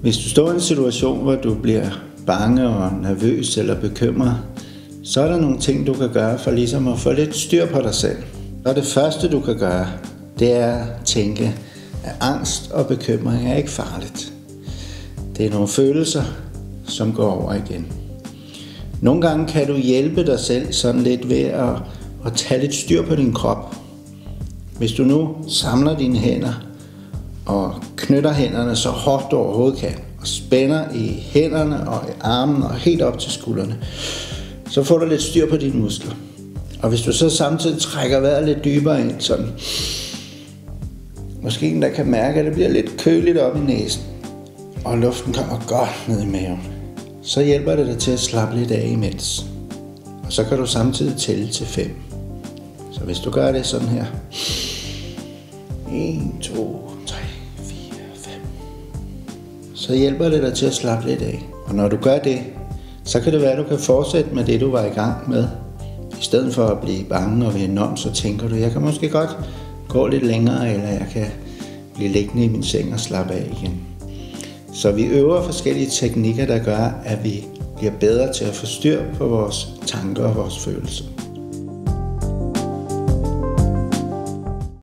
Hvis du står i en situation, hvor du bliver bange og nervøs eller bekymret, så er der nogle ting, du kan gøre for ligesom at få lidt styr på dig selv. Og det første, du kan gøre, det er at tænke, at angst og bekymring er ikke farligt. Det er nogle følelser, som går over igen. Nogle gange kan du hjælpe dig selv sådan lidt ved at, at tage lidt styr på din krop. Hvis du nu samler dine hænder og knytter hænderne så hårdt du overhovedet kan, og spænder i hænderne og i armen og helt op til skuldrene, så får du lidt styr på dine muskler. Og hvis du så samtidig trækker vejret lidt dybere ind, sådan, måske endda kan mærke, at det bliver lidt køligt op i næsen, og luften kommer godt ned i maven, så hjælper det dig til at slappe lidt af imens. Og så kan du samtidig tælle til 5. Så hvis du gør det sådan her. 1, 2, 3, så hjælper det dig til at slappe lidt af. Og når du gør det, så kan det være, at du kan fortsætte med det, du var i gang med. I stedet for at blive bange og vende om, så tænker du, jeg kan måske godt gå lidt længere, eller jeg kan blive liggende i min seng og slappe af igen. Så vi øver forskellige teknikker, der gør, at vi bliver bedre til at få styr på vores tanker og vores følelser.